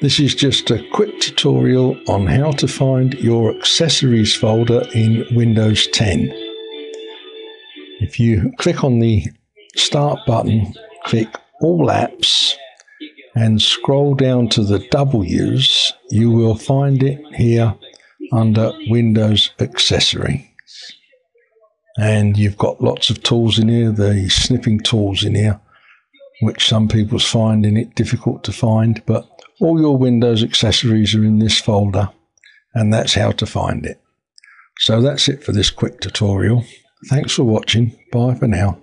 This is just a quick tutorial on how to find your accessories folder in Windows 10. If you click on the Start button, click All Apps, and scroll down to the W's, you will find it here under Windows Accessory. And you've got lots of tools in here, the snipping tools in here, which some people's finding it difficult to find, but all your Windows accessories are in this folder, and that's how to find it. So that's it for this quick tutorial. Thanks for watching. Bye for now.